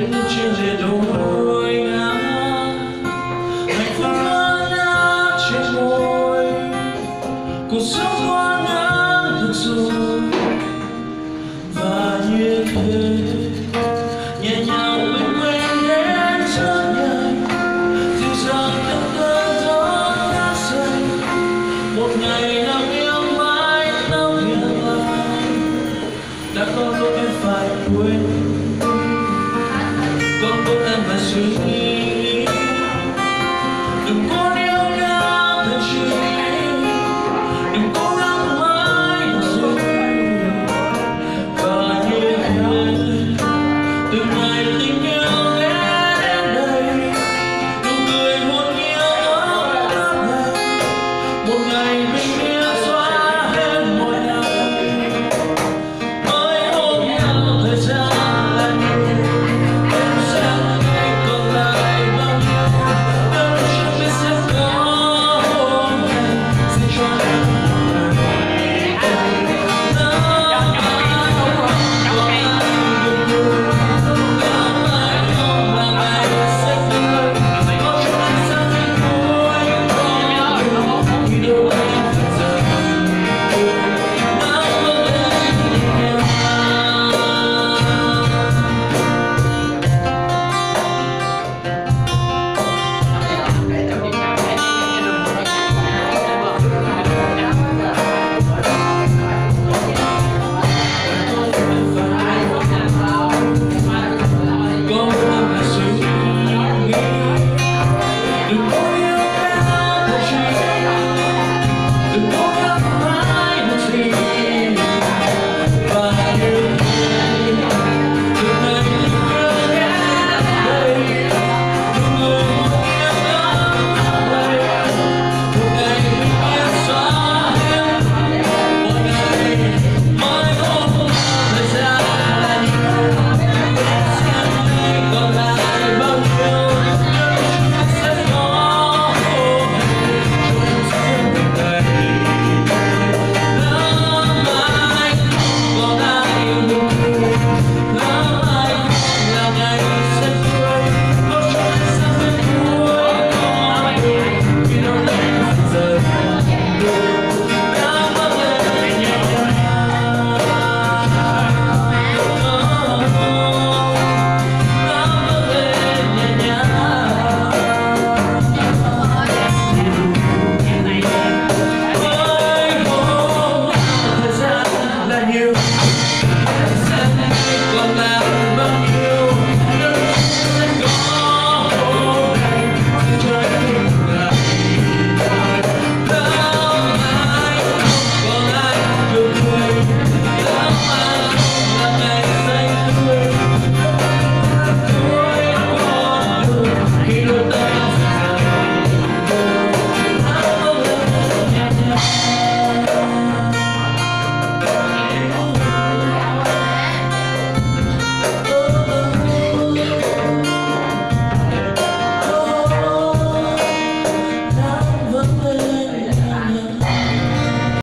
đến trên lề đôi ngã. Hạnh phúc ngỡ ngác trên môi. Cuộc sống quá ngắn được rồi và như thế, nhẹ nhàng mình quên đến chân nhanh dịu dàng từng cơn gió ngát xanh một ngày nắng see